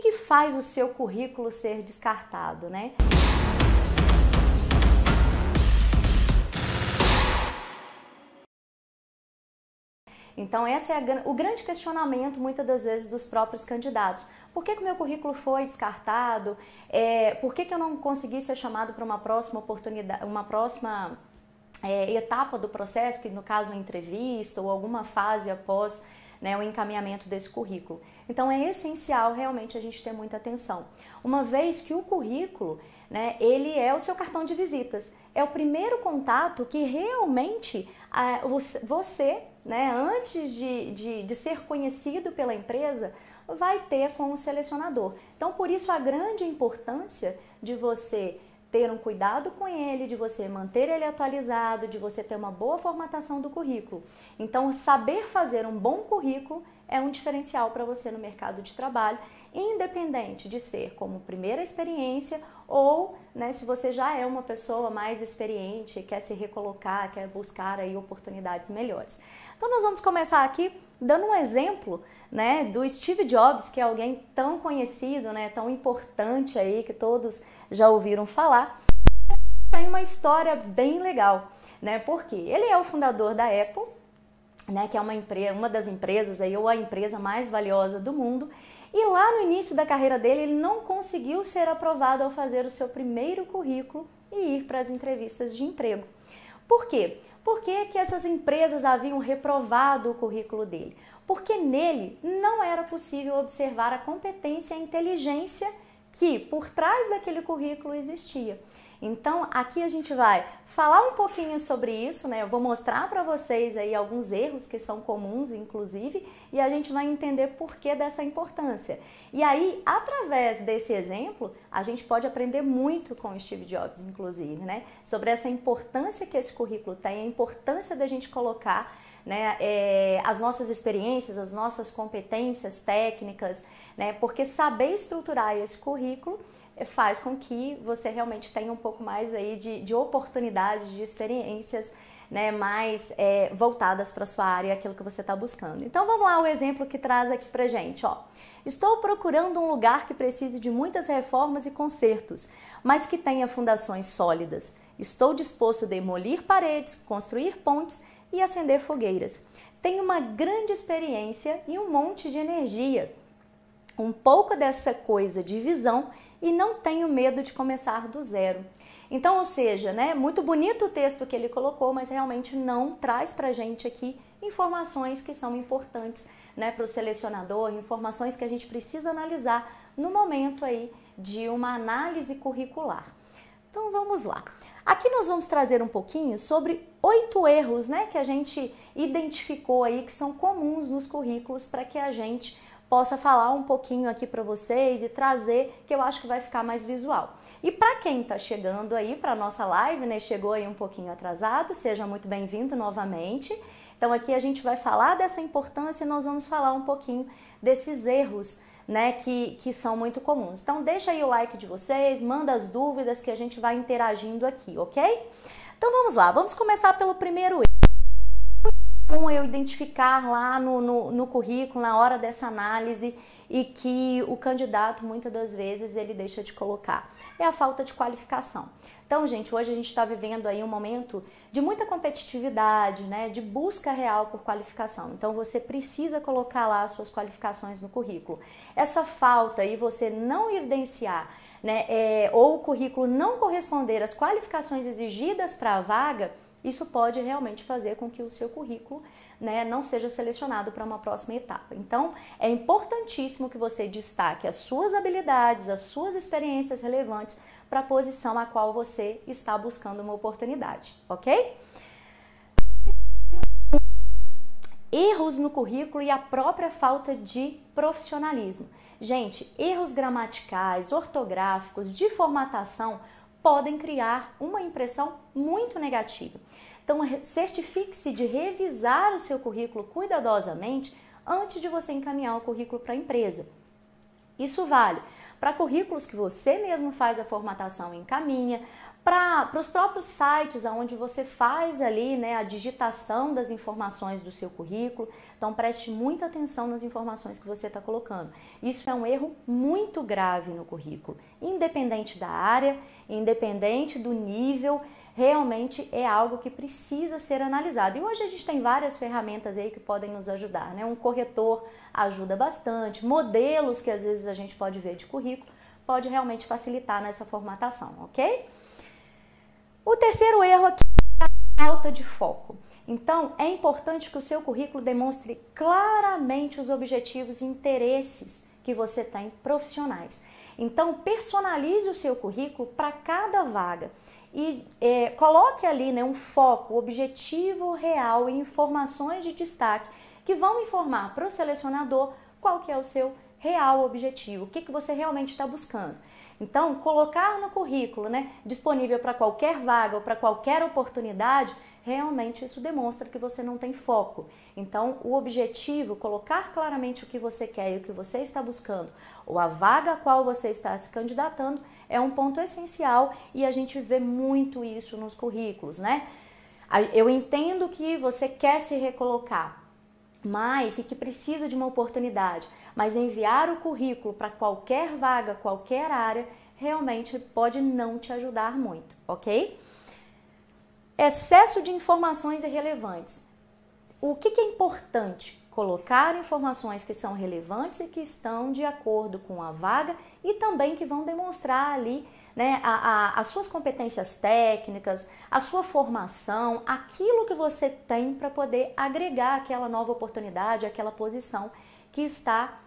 que, faz o seu currículo ser descartado, né? Então, esse é o grande questionamento, muitas das vezes, dos próprios candidatos. Por que, que o meu currículo foi descartado? É, por que, que eu não consegui ser chamado para uma próxima oportunidade, uma próxima é, etapa do processo, que no caso uma entrevista ou alguma fase após né, o encaminhamento desse currículo? Então, é essencial realmente a gente ter muita atenção. Uma vez que o currículo, né, ele é o seu cartão de visitas, é o primeiro contato que realmente ah, você né, antes de, de, de ser conhecido pela empresa, vai ter com o selecionador. Então, por isso, a grande importância de você ter um cuidado com ele, de você manter ele atualizado, de você ter uma boa formatação do currículo. Então, saber fazer um bom currículo é um diferencial para você no mercado de trabalho, independente de ser como primeira experiência ou né, se você já é uma pessoa mais experiente, quer se recolocar, quer buscar aí oportunidades melhores. Então nós vamos começar aqui dando um exemplo né, do Steve Jobs, que é alguém tão conhecido, né, tão importante aí que todos já ouviram falar. Tem uma história bem legal, né? Porque ele é o fundador da Apple, né, que é uma, empresa, uma das empresas aí, ou a empresa mais valiosa do mundo, e lá no início da carreira dele, ele não conseguiu ser aprovado ao fazer o seu primeiro currículo e ir para as entrevistas de emprego. Por quê? Por que, que essas empresas haviam reprovado o currículo dele? Porque nele não era possível observar a competência e a inteligência que por trás daquele currículo existia. Então, aqui a gente vai falar um pouquinho sobre isso, né? Eu vou mostrar para vocês aí alguns erros que são comuns, inclusive, e a gente vai entender por que dessa importância. E aí, através desse exemplo, a gente pode aprender muito com o Steve Jobs, inclusive, né? Sobre essa importância que esse currículo tem, a importância da gente colocar né, é, as nossas experiências, as nossas competências técnicas, né? Porque saber estruturar esse currículo faz com que você realmente tenha um pouco mais aí de, de oportunidades, de experiências né, mais é, voltadas para sua área, aquilo que você está buscando. Então vamos lá o exemplo que traz aqui para gente. Ó. Estou procurando um lugar que precise de muitas reformas e consertos, mas que tenha fundações sólidas. Estou disposto a demolir paredes, construir pontes e acender fogueiras. Tenho uma grande experiência e um monte de energia um pouco dessa coisa de visão e não tenho medo de começar do zero. Então, ou seja, né, muito bonito o texto que ele colocou, mas realmente não traz para gente aqui informações que são importantes né, para o selecionador, informações que a gente precisa analisar no momento aí de uma análise curricular. Então vamos lá. Aqui nós vamos trazer um pouquinho sobre oito erros né, que a gente identificou aí que são comuns nos currículos para que a gente possa falar um pouquinho aqui para vocês e trazer, que eu acho que vai ficar mais visual. E para quem está chegando aí para nossa live, né, chegou aí um pouquinho atrasado, seja muito bem-vindo novamente. Então aqui a gente vai falar dessa importância e nós vamos falar um pouquinho desses erros, né, que, que são muito comuns. Então deixa aí o like de vocês, manda as dúvidas que a gente vai interagindo aqui, ok? Então vamos lá, vamos começar pelo primeiro bom eu identificar lá no, no, no, currículo, na hora dessa análise, e que o candidato muitas das vezes ele deixa de colocar? É a falta de qualificação. Então, gente, hoje a gente está vivendo aí um momento de muita competitividade, né, de busca real por qualificação. Então, você precisa colocar lá as suas qualificações no currículo. Essa falta e você não evidenciar, né, é, ou o currículo não corresponder às qualificações exigidas para a vaga, isso pode realmente fazer com que o seu currículo né, não seja selecionado para uma próxima etapa. Então, é importantíssimo que você destaque as suas habilidades, as suas experiências relevantes para a posição a qual você está buscando uma oportunidade, ok? Erros no currículo e a própria falta de profissionalismo. Gente, erros gramaticais, ortográficos, de formatação podem criar uma impressão muito negativa. Então, certifique-se de revisar o seu currículo cuidadosamente antes de você encaminhar o currículo para a empresa. Isso vale para currículos que você mesmo faz a formatação e encaminha, para os próprios sites onde você faz ali né, a digitação das informações do seu currículo. Então preste muita atenção nas informações que você está colocando. Isso é um erro muito grave no currículo, independente da área, independente do nível, realmente é algo que precisa ser analisado. E hoje a gente tem várias ferramentas aí que podem nos ajudar, né? Um corretor ajuda bastante, modelos que às vezes a gente pode ver de currículo pode realmente facilitar nessa formatação, ok? O terceiro erro aqui é a falta de foco. Então, é importante que o seu currículo demonstre claramente os objetivos e interesses que você tem profissionais. Então, personalize o seu currículo para cada vaga e é, coloque ali né, um foco, objetivo real e informações de destaque que vão informar para o selecionador qual que é o seu real objetivo, o que, que você realmente está buscando. Então, colocar no currículo, né, disponível para qualquer vaga ou para qualquer oportunidade, realmente isso demonstra que você não tem foco. Então, o objetivo, colocar claramente o que você quer e o que você está buscando, ou a vaga a qual você está se candidatando, é um ponto essencial e a gente vê muito isso nos currículos, né? Eu entendo que você quer se recolocar, mas e que precisa de uma oportunidade mas enviar o currículo para qualquer vaga, qualquer área, realmente pode não te ajudar muito, ok? Excesso de informações irrelevantes. O que, que é importante? Colocar informações que são relevantes e que estão de acordo com a vaga e também que vão demonstrar ali né, a, a, as suas competências técnicas, a sua formação, aquilo que você tem para poder agregar aquela nova oportunidade, aquela posição que está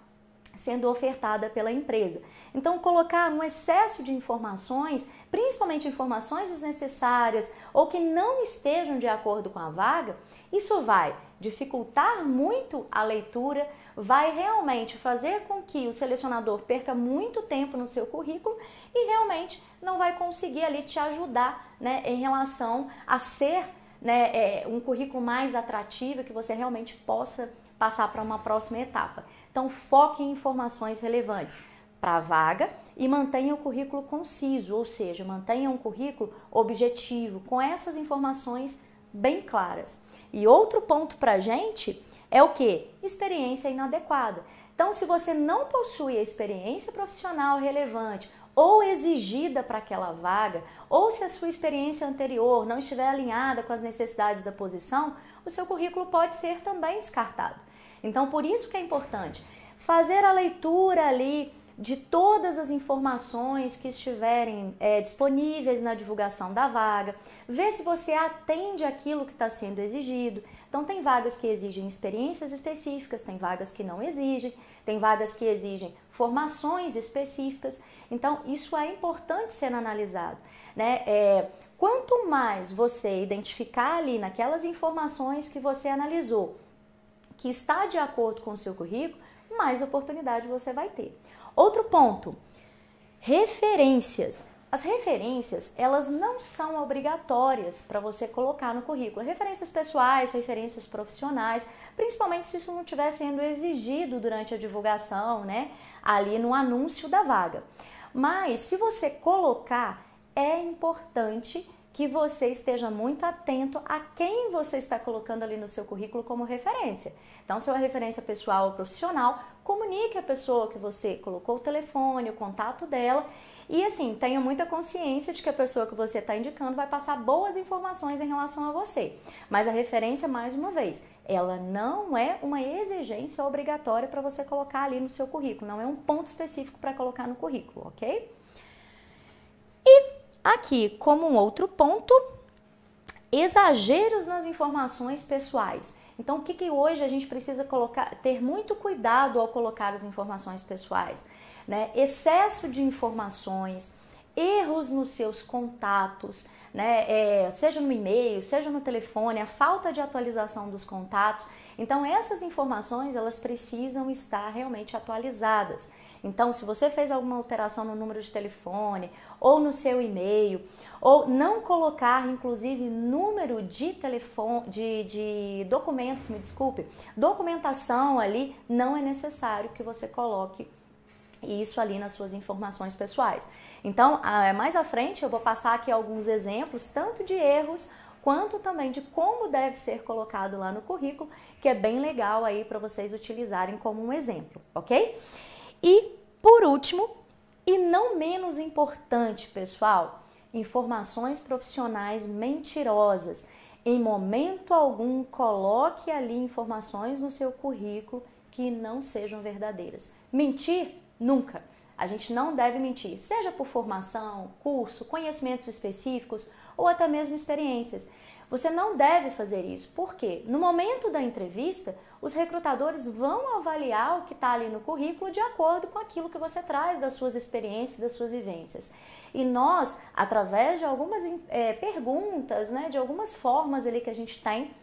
sendo ofertada pela empresa. Então, colocar um excesso de informações, principalmente informações desnecessárias ou que não estejam de acordo com a vaga, isso vai dificultar muito a leitura, vai realmente fazer com que o selecionador perca muito tempo no seu currículo e realmente não vai conseguir ali te ajudar né, em relação a ser né, é, um currículo mais atrativo que você realmente possa passar para uma próxima etapa. Então, foque em informações relevantes para a vaga e mantenha o currículo conciso, ou seja, mantenha um currículo objetivo, com essas informações bem claras. E outro ponto para a gente é o que? Experiência inadequada. Então, se você não possui a experiência profissional relevante ou exigida para aquela vaga, ou se a sua experiência anterior não estiver alinhada com as necessidades da posição, o seu currículo pode ser também descartado. Então, por isso que é importante fazer a leitura ali de todas as informações que estiverem é, disponíveis na divulgação da vaga, ver se você atende aquilo que está sendo exigido. Então, tem vagas que exigem experiências específicas, tem vagas que não exigem, tem vagas que exigem formações específicas. Então, isso é importante ser analisado. Né? É, quanto mais você identificar ali naquelas informações que você analisou, que está de acordo com o seu currículo, mais oportunidade você vai ter. Outro ponto, referências. As referências, elas não são obrigatórias para você colocar no currículo. Referências pessoais, referências profissionais, principalmente se isso não estiver sendo exigido durante a divulgação, né, ali no anúncio da vaga. Mas se você colocar, é importante que você esteja muito atento a quem você está colocando ali no seu currículo como referência. Então, se é uma referência pessoal ou profissional, comunique a pessoa que você colocou o telefone, o contato dela e assim, tenha muita consciência de que a pessoa que você está indicando vai passar boas informações em relação a você. Mas a referência, mais uma vez, ela não é uma exigência obrigatória para você colocar ali no seu currículo, não é um ponto específico para colocar no currículo, ok? Aqui, como um outro ponto, exageros nas informações pessoais. Então, o que, que hoje a gente precisa colocar, ter muito cuidado ao colocar as informações pessoais? Né? Excesso de informações, erros nos seus contatos, né? É, seja no e-mail, seja no telefone, a falta de atualização dos contatos. Então, essas informações elas precisam estar realmente atualizadas. Então, se você fez alguma alteração no número de telefone ou no seu e-mail, ou não colocar, inclusive, número de telefone, de, de documentos, me desculpe, documentação ali, não é necessário que você coloque isso ali nas suas informações pessoais. Então, mais à frente eu vou passar aqui alguns exemplos, tanto de erros quanto também de como deve ser colocado lá no currículo, que é bem legal aí para vocês utilizarem como um exemplo, ok? E por último, e não menos importante, pessoal, informações profissionais mentirosas. Em momento algum, coloque ali informações no seu currículo que não sejam verdadeiras. Mentir? Nunca. A gente não deve mentir, seja por formação, curso, conhecimentos específicos ou até mesmo experiências. Você não deve fazer isso. Por quê? No momento da entrevista, os recrutadores vão avaliar o que está ali no currículo de acordo com aquilo que você traz das suas experiências, das suas vivências. E nós, através de algumas é, perguntas, né, de algumas formas ali que a gente tem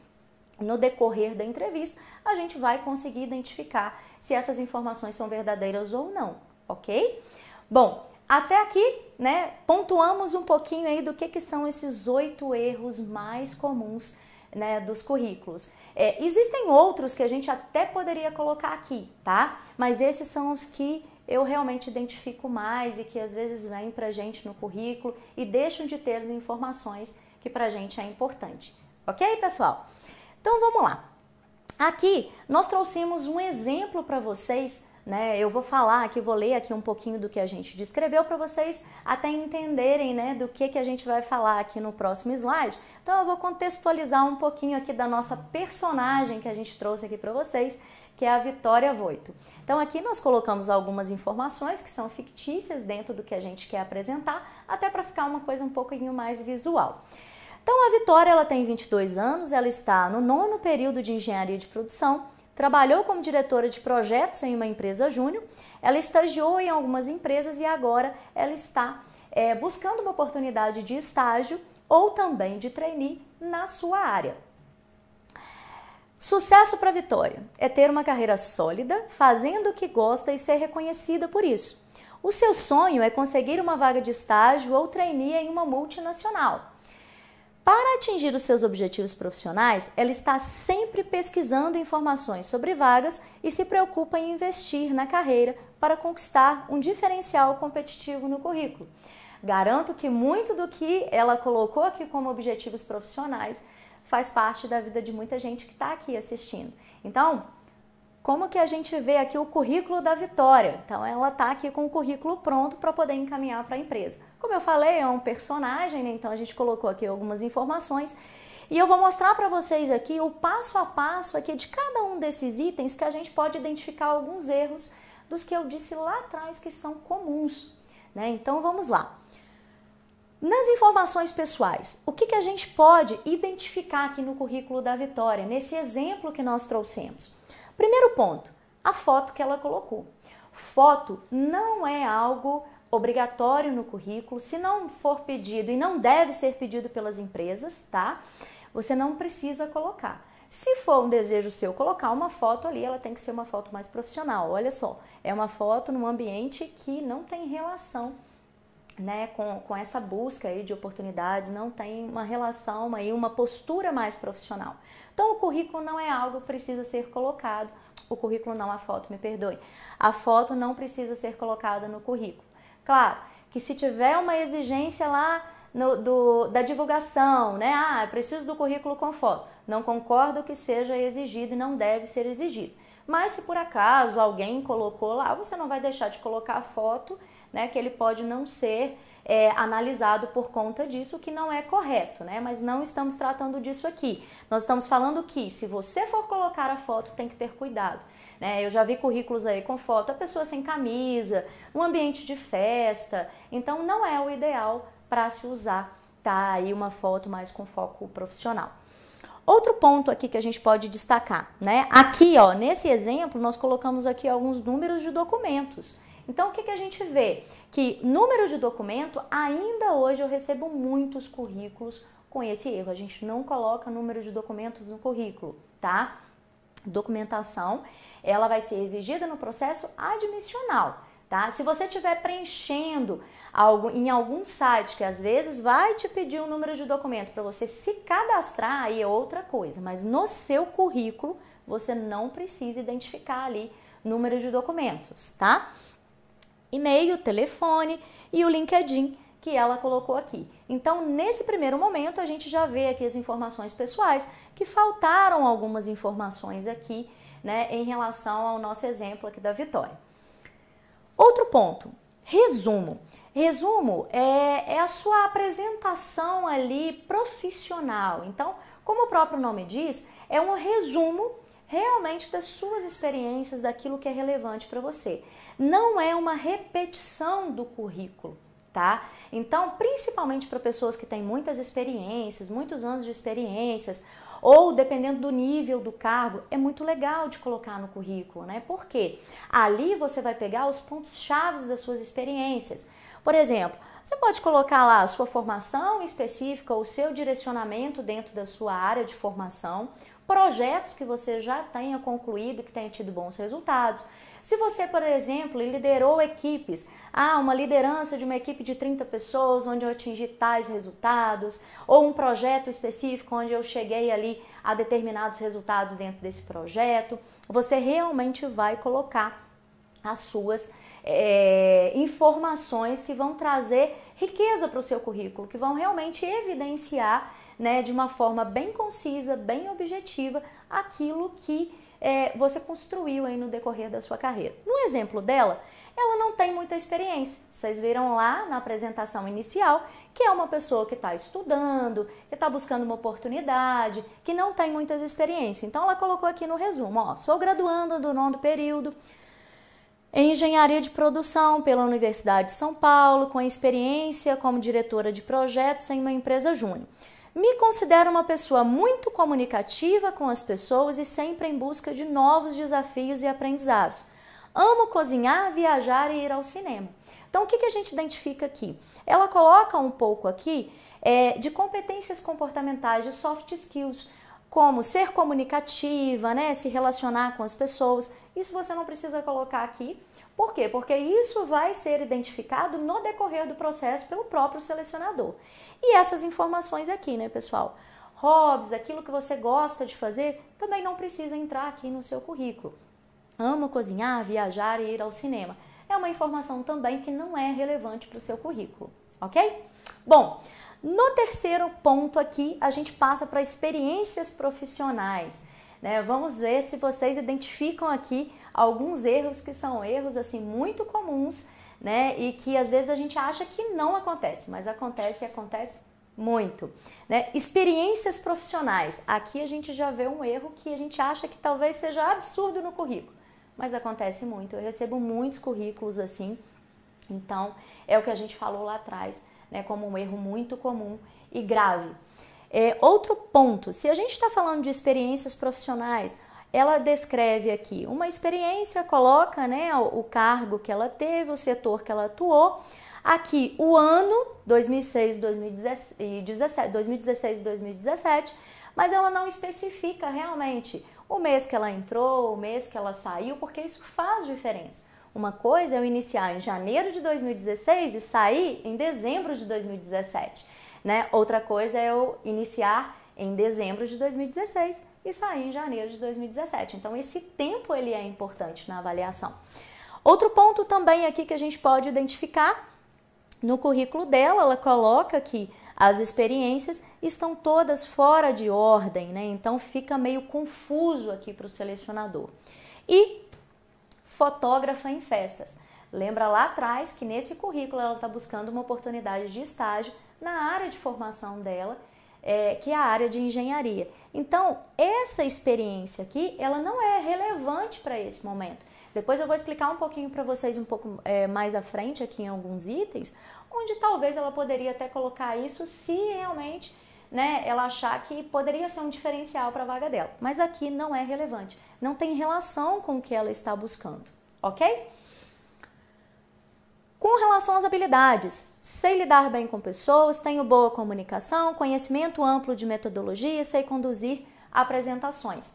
no decorrer da entrevista, a gente vai conseguir identificar se essas informações são verdadeiras ou não, ok? Bom, até aqui, né, pontuamos um pouquinho aí do que, que são esses oito erros mais comuns né, dos currículos. É, existem outros que a gente até poderia colocar aqui, tá? Mas esses são os que eu realmente identifico mais e que às vezes vêm pra gente no currículo e deixam de ter as informações que pra gente é importante. Ok, pessoal? Então vamos lá. Aqui nós trouxemos um exemplo para vocês né? Eu vou falar aqui, vou ler aqui um pouquinho do que a gente descreveu para vocês até entenderem, né, do que que a gente vai falar aqui no próximo slide. Então eu vou contextualizar um pouquinho aqui da nossa personagem que a gente trouxe aqui para vocês, que é a Vitória Voito. Então aqui nós colocamos algumas informações que são fictícias dentro do que a gente quer apresentar, até para ficar uma coisa um pouquinho mais visual. Então a Vitória ela tem 22 anos, ela está no nono período de engenharia de produção trabalhou como diretora de projetos em uma empresa júnior, ela estagiou em algumas empresas e agora ela está é, buscando uma oportunidade de estágio ou também de trainee na sua área. Sucesso para Vitória é ter uma carreira sólida, fazendo o que gosta e ser reconhecida por isso. O seu sonho é conseguir uma vaga de estágio ou trainee em uma multinacional. Para atingir os seus objetivos profissionais, ela está sempre pesquisando informações sobre vagas e se preocupa em investir na carreira para conquistar um diferencial competitivo no currículo. Garanto que muito do que ela colocou aqui como objetivos profissionais faz parte da vida de muita gente que está aqui assistindo. Então, como que a gente vê aqui o currículo da Vitória. Então, ela está aqui com o currículo pronto para poder encaminhar para a empresa. Como eu falei, é um personagem, né? então a gente colocou aqui algumas informações. E eu vou mostrar para vocês aqui o passo a passo aqui de cada um desses itens que a gente pode identificar alguns erros dos que eu disse lá atrás que são comuns. Né? Então, vamos lá. Nas informações pessoais, o que, que a gente pode identificar aqui no currículo da Vitória, nesse exemplo que nós trouxemos? Primeiro ponto, a foto que ela colocou. Foto não é algo obrigatório no currículo, se não for pedido e não deve ser pedido pelas empresas, tá? Você não precisa colocar. Se for um desejo seu colocar uma foto ali, ela tem que ser uma foto mais profissional. Olha só, é uma foto num ambiente que não tem relação né, com, com essa busca aí de oportunidades, não tem uma relação aí, uma postura mais profissional. Então o currículo não é algo que precisa ser colocado, o currículo não, a foto, me perdoe. A foto não precisa ser colocada no currículo. Claro que se tiver uma exigência lá no, do, da divulgação, né? Ah, preciso do currículo com foto. Não concordo que seja exigido e não deve ser exigido. Mas se por acaso alguém colocou lá, você não vai deixar de colocar a foto né, que ele pode não ser é, analisado por conta disso, o que não é correto, né? Mas não estamos tratando disso aqui. Nós estamos falando que se você for colocar a foto, tem que ter cuidado. Né? Eu já vi currículos aí com foto, a pessoa sem camisa, um ambiente de festa. Então não é o ideal para se usar, tá? Aí uma foto mais com foco profissional. Outro ponto aqui que a gente pode destacar, né? Aqui, ó, nesse exemplo, nós colocamos aqui alguns números de documentos. Então, o que, que a gente vê? Que número de documento, ainda hoje eu recebo muitos currículos com esse erro. A gente não coloca número de documentos no currículo, tá? Documentação, ela vai ser exigida no processo admissional, tá? Se você estiver preenchendo algo, em algum site que às vezes vai te pedir um número de documento para você se cadastrar, aí é outra coisa, mas no seu currículo você não precisa identificar ali número de documentos, tá? E-mail, telefone e o LinkedIn que ela colocou aqui. Então, nesse primeiro momento, a gente já vê aqui as informações pessoais, que faltaram algumas informações aqui, né, em relação ao nosso exemplo aqui da Vitória. Outro ponto, resumo. Resumo é, é a sua apresentação ali profissional. Então, como o próprio nome diz, é um resumo realmente das suas experiências, daquilo que é relevante para você. Não é uma repetição do currículo tá? Então, principalmente para pessoas que têm muitas experiências, muitos anos de experiências, ou dependendo do nível do cargo, é muito legal de colocar no currículo, né? Porque ali você vai pegar os pontos chaves das suas experiências. Por exemplo, você pode colocar lá a sua formação específica, o seu direcionamento dentro da sua área de formação, projetos que você já tenha concluído, que tenha tido bons resultados. Se você, por exemplo, liderou equipes, ah, uma liderança de uma equipe de 30 pessoas onde eu atingi tais resultados, ou um projeto específico onde eu cheguei ali a determinados resultados dentro desse projeto, você realmente vai colocar as suas é, informações que vão trazer riqueza para o seu currículo, que vão realmente evidenciar né, de uma forma bem concisa, bem objetiva, aquilo que é, você construiu aí no decorrer da sua carreira. No exemplo dela, ela não tem muita experiência. Vocês viram lá na apresentação inicial que é uma pessoa que está estudando, que está buscando uma oportunidade, que não tem muitas experiências. Então ela colocou aqui no resumo: ó, sou graduanda do nono período em engenharia de produção pela Universidade de São Paulo, com experiência como diretora de projetos em uma empresa júnior. Me considero uma pessoa muito comunicativa com as pessoas e sempre em busca de novos desafios e aprendizados. Amo cozinhar, viajar e ir ao cinema. Então, o que, a gente identifica aqui? Ela coloca um pouco aqui é, de competências comportamentais, de soft skills, como ser comunicativa, né, se relacionar com as pessoas. Isso você não precisa colocar aqui, por quê? Porque isso vai ser identificado no decorrer do processo pelo próprio selecionador. E essas informações aqui, né, pessoal? Hobbies, aquilo que você gosta de fazer, também não precisa entrar aqui no seu currículo. Amo cozinhar, viajar e ir ao cinema. É uma informação também que não é relevante para o seu currículo, ok? Bom, no terceiro ponto aqui, a gente passa para experiências profissionais. Né? Vamos ver se vocês identificam aqui alguns erros que são erros assim muito comuns, né? E que às vezes a gente acha que não acontece, mas acontece e acontece muito, né? Experiências profissionais. Aqui a gente já vê um erro que a gente acha que talvez seja absurdo no currículo, mas acontece muito. Eu recebo muitos currículos assim. Então, é o que a gente falou lá atrás, né, como um erro muito comum e grave. É, outro ponto, se a gente está falando de experiências profissionais, ela descreve aqui uma experiência, coloca né, o cargo que ela teve, o setor que ela atuou. Aqui o ano 2006, 2017, 2016 e 2017, mas ela não especifica realmente o mês que ela entrou, o mês que ela saiu, porque isso faz diferença. Uma coisa é eu iniciar em janeiro de 2016 e sair em dezembro de 2017, né? Outra coisa é eu iniciar em dezembro de 2016 e sair em janeiro de 2017. Então esse tempo ele é importante na avaliação. Outro ponto também aqui que a gente pode identificar no currículo dela, ela coloca que as experiências estão todas fora de ordem, né? Então fica meio confuso aqui para o selecionador. E fotógrafa em festas. Lembra lá atrás que nesse currículo ela está buscando uma oportunidade de estágio na área de formação dela é, que é a área de engenharia. Então, essa experiência aqui, ela não é relevante para esse momento. Depois eu vou explicar um pouquinho para vocês um pouco é, mais à frente aqui em alguns itens, onde talvez ela poderia até colocar isso se realmente né, ela achar que poderia ser um diferencial para a vaga dela. Mas aqui não é relevante, não tem relação com o que ela está buscando, ok? Com relação às habilidades, sei lidar bem com pessoas, tenho boa comunicação, conhecimento amplo de metodologia, sei conduzir apresentações.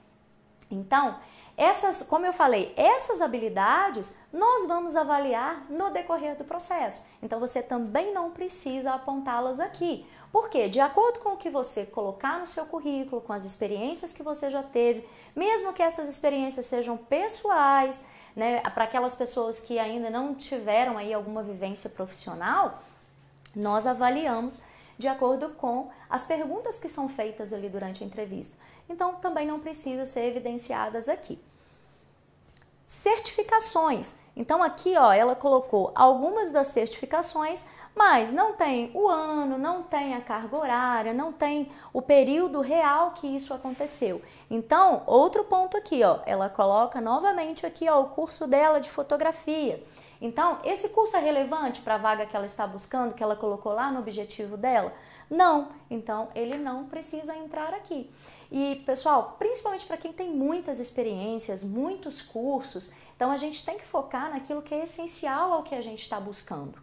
Então, essas, como eu falei, essas habilidades nós vamos avaliar no decorrer do processo. Então você também não precisa apontá-las aqui. Porque, de acordo com o que você colocar no seu currículo, com as experiências que você já teve, mesmo que essas experiências sejam pessoais, né, para aquelas pessoas que ainda não tiveram aí alguma vivência profissional, nós avaliamos de acordo com as perguntas que são feitas ali durante a entrevista. Então, também não precisa ser evidenciadas aqui. Certificações. Então aqui, ó, ela colocou algumas das certificações, mas não tem o ano, não tem a carga horária, não tem o período real que isso aconteceu. Então, outro ponto aqui, ó, ela coloca novamente aqui, ó, o curso dela de fotografia. Então, esse curso é relevante para a vaga que ela está buscando, que ela colocou lá no objetivo dela? Não. Então, ele não precisa entrar aqui. E, pessoal, principalmente para quem tem muitas experiências, muitos cursos, então a gente tem que focar naquilo que é essencial ao que a gente está buscando.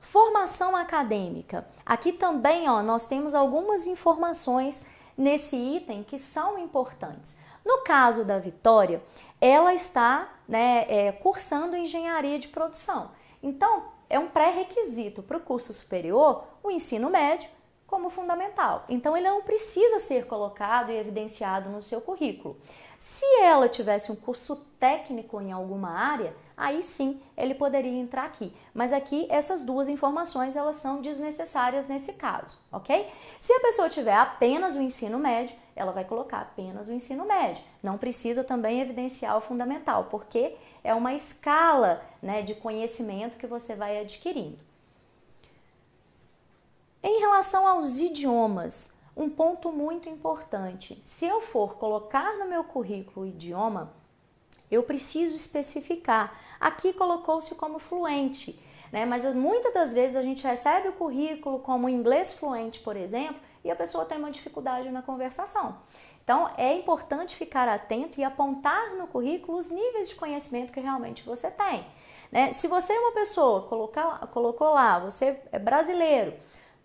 Formação acadêmica. Aqui também, ó, nós temos algumas informações nesse item que são importantes. No caso da Vitória, ela está né, é, cursando engenharia de produção. Então, é um pré-requisito para o curso superior o ensino médio como fundamental. Então, ele não precisa ser colocado e evidenciado no seu currículo. Se ela tivesse um curso técnico em alguma área, aí sim ele poderia entrar aqui. Mas aqui essas duas informações elas são desnecessárias nesse caso, ok? Se a pessoa tiver apenas o ensino médio, ela vai colocar apenas o ensino médio. Não precisa também evidenciar o fundamental, porque é uma escala né, de conhecimento que você vai adquirindo. Em relação aos idiomas, um ponto muito importante. Se eu for colocar no meu currículo o idioma, eu preciso especificar. Aqui colocou-se como fluente, né? Mas muitas das vezes a gente recebe o currículo como inglês fluente, por exemplo, e a pessoa tem uma dificuldade na conversação. Então, é importante ficar atento e apontar no currículo os níveis de conhecimento que realmente você tem. Né? Se você é uma pessoa, colocar, colocou lá, você é brasileiro,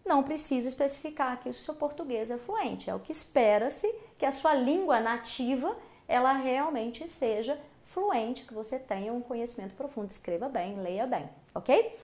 não precisa especificar que o seu português é fluente. É o que espera-se que a sua língua nativa ela realmente seja fluente, que você tenha um conhecimento profundo, escreva bem, leia bem, ok?